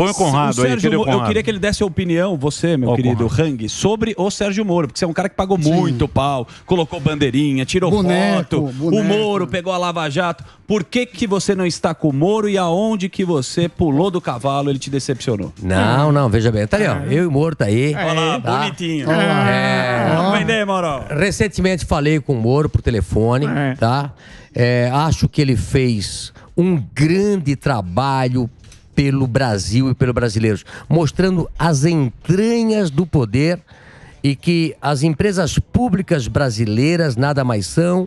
Põe o Conrado O aí, Sérgio cadê o Moro- Eu Conrado? queria que ele desse a opinião, você, meu Ó, o querido Conrado. Hang, sobre o Sérgio Moro, porque você é um cara que pagou muito pau, colocou bandeirinha, tirou Boneco, foto, o boneco. Moro pegou a Lava Jato. Por que, que você não está com o Moro e aonde que você pulou do cavalo ele te decepcionou? Não, não, veja bem. Tá ali, ó. Eu e o Moro tá aí. Olha lá, tá? bonitinho. É, Vamos vender, Moro. Recentemente falei com o Moro por telefone, tá? É, acho que ele fez um grande trabalho pelo Brasil e pelos brasileiros, mostrando as entranhas do poder e que as empresas públicas brasileiras nada mais são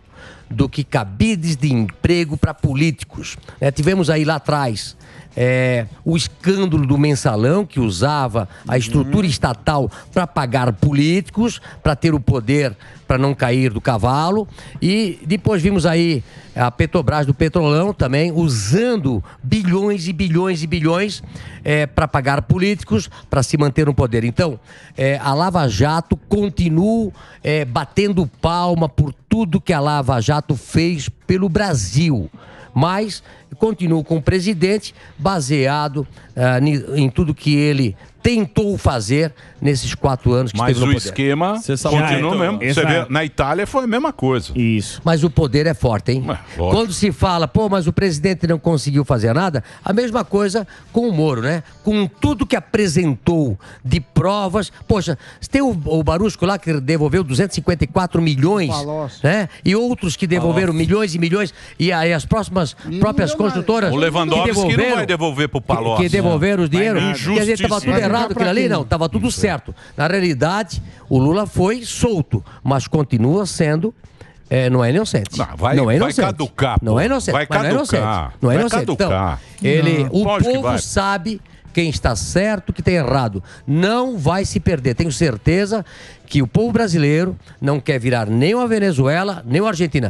do que cabides de emprego para políticos. né? tivemos aí lá atrás é, o escândalo do mensalão que usava a estrutura estatal para pagar políticos, para ter o poder para não cair do cavalo. E depois vimos aí a Petrobras do Petrolão também usando bilhões e bilhões e bilhões para pagar políticos para se manter no poder. Então, é, a Lava Jato continua é, batendo palma por tudo que a Lava Jato fez pelo Brasil. Mas continuo com o presidente baseado ni- em tudo que ele tentou fazer nesses quatro anos que Mas esteve no o poder. esquema continua mesmo. Você vê, na Itália foi a mesma coisa. Isso. Mas o poder é forte, hein? lógico. Quando se fala, pô, mas o presidente não conseguiu fazer nada, a mesma coisa com o Moro, né? Com tudo que apresentou de provas. Poxa, você tem o, o Barusco lá que devolveu 254 milhões, Palocci. né? E outros que devolveram milhões e milhões. E aí as próximas próprias construtoras. O Lewandowski que não vai devolver pro Palocci. que devolveram os Vai dinheiro. nada. Quer dizer, tava tudo Injustiça. Errado aquilo ali? Não, tava tudo certo. Na realidade, o Lula foi solto, mas continua sendo. é, não é inocente. Não, vai- não é vai inocente. caducar, Não pô. é inocente. Vai mas não é caducar. inocente. Não é Vai inocente. Então, caducar. ele, Não, o que povo vai. sabe quem está certo, que está errado. Não vai se perder. Tenho certeza que o povo brasileiro não quer virar nem uma Venezuela, nem uma Argentina.